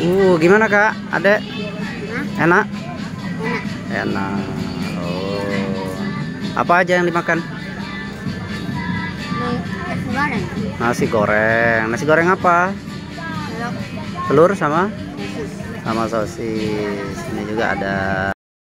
Uh, gimana kak? ada Enak? Enak. Enak. Oh. Apa aja yang dimakan? Nasi goreng. Nasi goreng. Nasi goreng apa? Telur sama? Sama sosis. Ini juga ada